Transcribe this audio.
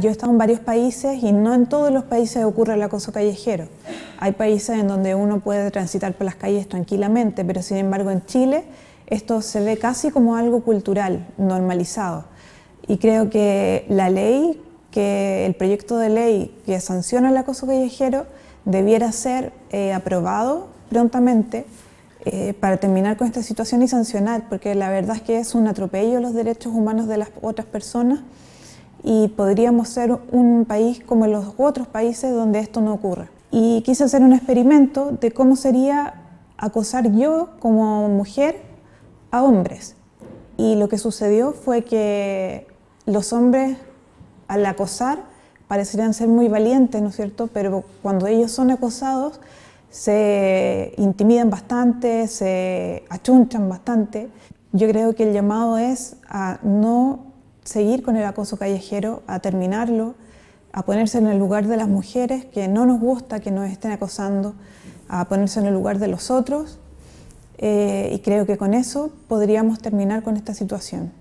yo he estado en varios países y no en todos los países ocurre el acoso callejero. Hay países en donde uno puede transitar por las calles tranquilamente, pero sin embargo en Chile esto se ve casi como algo cultural, normalizado. Y creo que la ley, que el proyecto de ley que sanciona el acoso callejero debiera ser eh, aprobado prontamente eh, para terminar con esta situación y sancionar, porque la verdad es que es un atropello a los derechos humanos de las otras personas y podríamos ser un país como los otros países donde esto no ocurre. Y quise hacer un experimento de cómo sería acosar yo como mujer a hombres. Y lo que sucedió fue que los hombres al acosar parecerían ser muy valientes, ¿no es cierto? Pero cuando ellos son acosados se intimidan bastante, se achunchan bastante. Yo creo que el llamado es a no seguir con el acoso callejero, a terminarlo, a ponerse en el lugar de las mujeres que no nos gusta que nos estén acosando, a ponerse en el lugar de los otros. Eh, y creo que con eso podríamos terminar con esta situación.